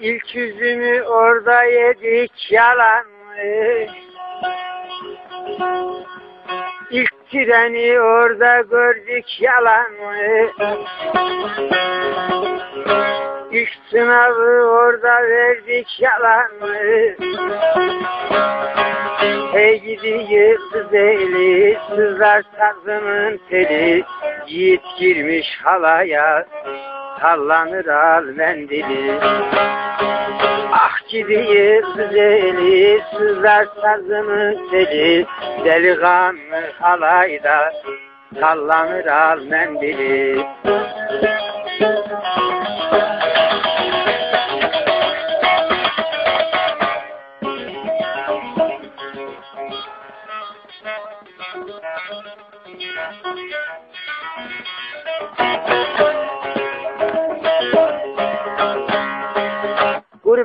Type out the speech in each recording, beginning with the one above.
İlk üzümü orada yedik yalan mı? İlk treni orada gördük yalan mı? İlk sınavı orada verdik yalan mı? Hey gidi yıldız eli, sızlar sazının teli, yiğit girmiş halaya, sallanır al mendili. Gidi yıldız eli, sızlar sazının teli, delikanlı halayda, sallanır al mendili.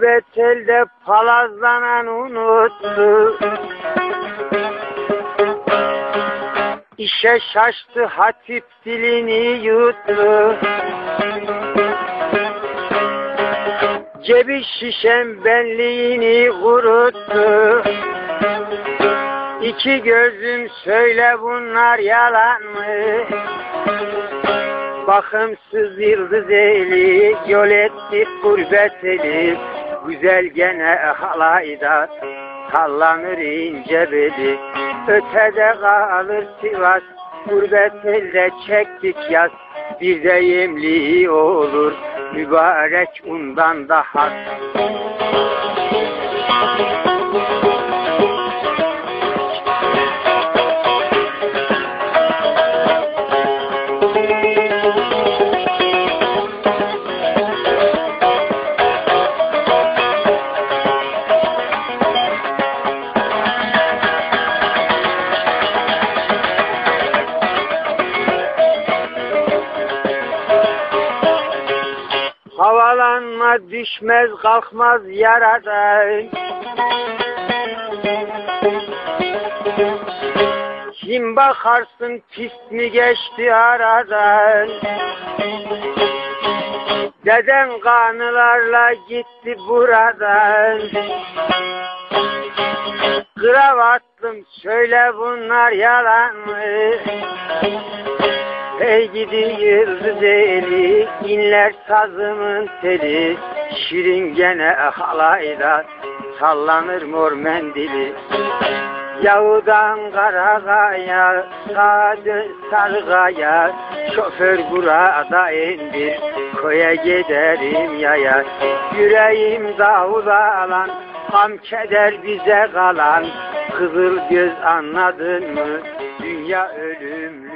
Gurbet elde palazlanan unuttu. İşe şaştı hatip dilini yuttu. Cebi şişen benliğini kuruttu. İki gözüm söyle bunlar yalan mı? Bakımsız yıldız eli, yol etti gurbet eli. Güzel gene halayda, sallanır ince beli. Ötede kalır Sivas, gurbet elde çektik yaz. Bir de yemli olur, mübarek undan daha. Havalanma düşmez kalkmaz yaradan. Kim bakarsın pis mi geçti aradan. Deden kanılarla gitti buradan. Kravatlım söyle bunlar yalan mı? Hey gidi yıldız eli, inler sazımın teli, şirin gene halayda, sallanır mor mendili. Yahudan Karagaya, Sadı Sargaya, şoför burada indir, köye giderim yaya. Yüreğim davula alan, gam keder bize kalan, kızıl göz anladın mı? Dünya ölümlü